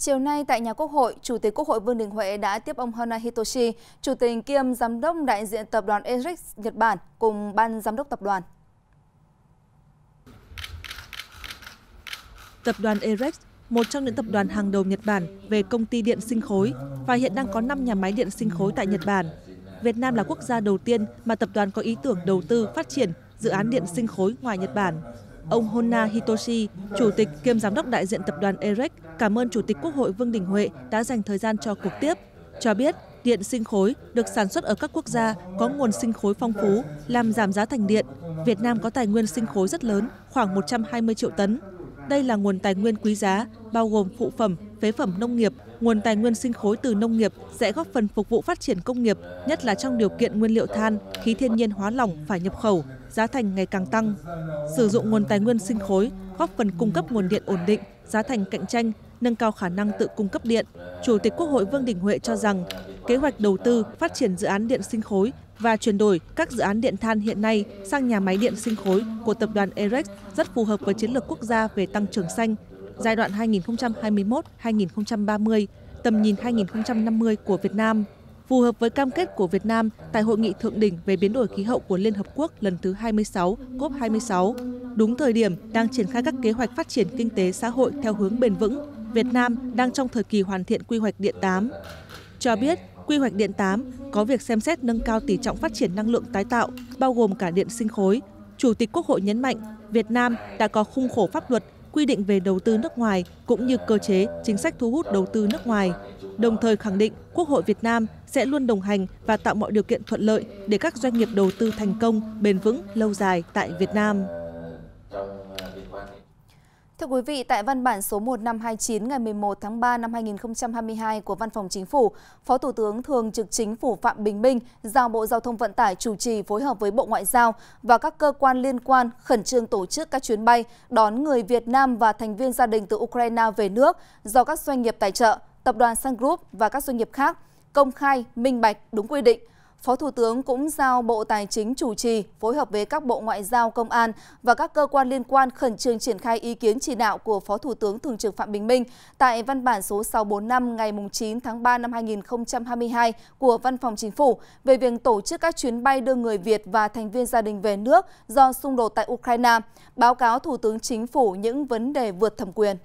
Chiều nay tại nhà Quốc hội, Chủ tịch Quốc hội Vương Đình Huệ đã tiếp ông Hana Hitoshi, Chủ tịch kiêm Giám đốc đại diện Tập đoàn Eric Nhật Bản cùng Ban Giám đốc Tập đoàn. Tập đoàn ERIC một trong những tập đoàn hàng đầu Nhật Bản về công ty điện sinh khối và hiện đang có 5 nhà máy điện sinh khối tại Nhật Bản. Việt Nam là quốc gia đầu tiên mà tập đoàn có ý tưởng đầu tư phát triển dự án điện sinh khối ngoài Nhật Bản. Ông Honna Hitoshi, Chủ tịch kiêm Giám đốc đại diện tập đoàn EREC, cảm ơn Chủ tịch Quốc hội Vương Đình Huệ đã dành thời gian cho cuộc tiếp. Cho biết, điện sinh khối được sản xuất ở các quốc gia có nguồn sinh khối phong phú, làm giảm giá thành điện. Việt Nam có tài nguyên sinh khối rất lớn, khoảng 120 triệu tấn. Đây là nguồn tài nguyên quý giá, bao gồm phụ phẩm, phế phẩm nông nghiệp, nguồn tài nguyên sinh khối từ nông nghiệp sẽ góp phần phục vụ phát triển công nghiệp, nhất là trong điều kiện nguyên liệu than, khí thiên nhiên hóa lỏng phải nhập khẩu, giá thành ngày càng tăng. Sử dụng nguồn tài nguyên sinh khối góp phần cung cấp nguồn điện ổn định, giá thành cạnh tranh, nâng cao khả năng tự cung cấp điện. Chủ tịch Quốc hội Vương Đình Huệ cho rằng, kế hoạch đầu tư phát triển dự án điện sinh khối và chuyển đổi các dự án điện than hiện nay sang nhà máy điện sinh khối của tập đoàn Erex rất phù hợp với chiến lược quốc gia về tăng trưởng xanh giai đoạn 2021-2030, tầm nhìn 2050 của Việt Nam phù hợp với cam kết của Việt Nam tại Hội nghị Thượng đỉnh về biến đổi khí hậu của Liên Hợp Quốc lần thứ 26, COP26. Đúng thời điểm đang triển khai các kế hoạch phát triển kinh tế xã hội theo hướng bền vững, Việt Nam đang trong thời kỳ hoàn thiện quy hoạch điện 8. Cho biết, quy hoạch điện 8 có việc xem xét nâng cao tỷ trọng phát triển năng lượng tái tạo, bao gồm cả điện sinh khối. Chủ tịch Quốc hội nhấn mạnh, Việt Nam đã có khung khổ pháp luật quy định về đầu tư nước ngoài cũng như cơ chế chính sách thu hút đầu tư nước ngoài đồng thời khẳng định quốc hội việt nam sẽ luôn đồng hành và tạo mọi điều kiện thuận lợi để các doanh nghiệp đầu tư thành công bền vững lâu dài tại việt nam. Thưa quý vị, tại văn bản số 1529 ngày 11 tháng 3 năm 2022 của Văn phòng Chính phủ, Phó Thủ tướng Thường trực Chính phủ Phạm Bình Minh giao Bộ Giao thông Vận tải chủ trì phối hợp với Bộ Ngoại giao và các cơ quan liên quan khẩn trương tổ chức các chuyến bay đón người Việt Nam và thành viên gia đình từ Ukraine về nước do các doanh nghiệp tài trợ, Tập đoàn Sun Group và các doanh nghiệp khác công khai, minh bạch, đúng quy định – Phó Thủ tướng cũng giao Bộ Tài chính chủ trì, phối hợp với các Bộ Ngoại giao, Công an và các cơ quan liên quan khẩn trương triển khai ý kiến chỉ đạo của Phó Thủ tướng Thường trực Phạm Bình Minh tại văn bản số 645 ngày 9 tháng 3 năm 2022 của Văn phòng Chính phủ về việc tổ chức các chuyến bay đưa người Việt và thành viên gia đình về nước do xung đột tại Ukraine, báo cáo Thủ tướng Chính phủ những vấn đề vượt thẩm quyền.